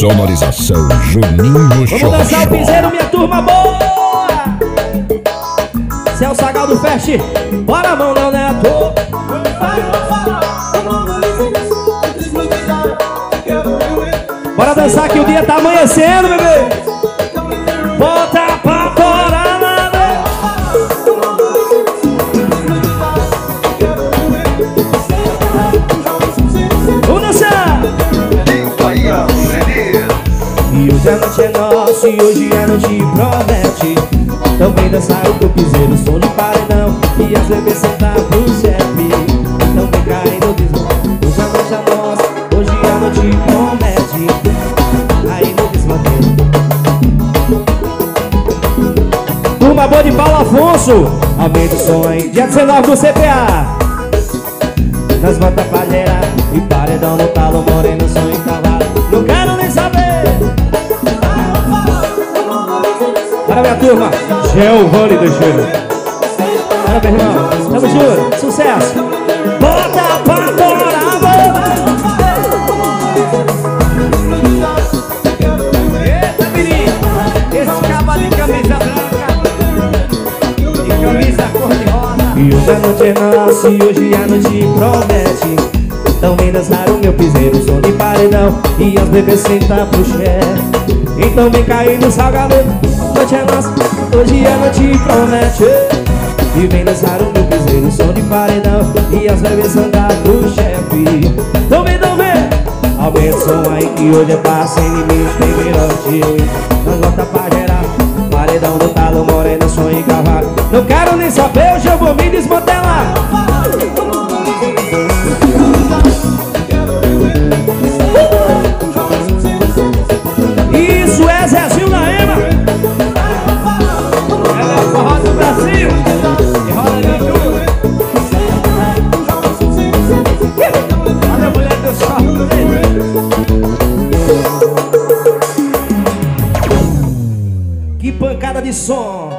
Sonorização Juninho Vamos Show. dançar o piseiro, minha turma boa! Celso Sagal do Fest, bora mão não né, tô. Bora dançar que o dia tá amanhecendo, bebê! E hoje a noite é nossa e hoje a noite promete. Então vem dançar o piseiro, som de paredão. E as bebês sentar pro chefe Então vem cair no desmão. A noite é nossa, hoje a noite promete. Aí no desmantelo Turma boa de Paulo Afonso. Aumenta o som aí, dia 19 do CPA Nós bota gerar E paredão no talo, moreno, som e cavalo Para minha turma, Giovanni Teixeira. Para meu irmão, tamo junto, sucesso. Bota pra torar, Eita, menino, esse caba de camisa branca. E camisa cor-de-rosa. E hoje a noite é nossa e hoje a noite promete. Então vem dançar o meu piseiro, som de paredão. E as bebês sentar pro chefe Então vem cair no salgadeiro Noite é nossa, hoje a noite promete. E vem dançar o meu piseiro, som de paredão E as bebês sentar pro chefe. Então vem, então vem! Aumenta som aí que hoje é pra sem limites Tem mirante Nós volta pra gerar Paredão do talo, morena, pancada de som.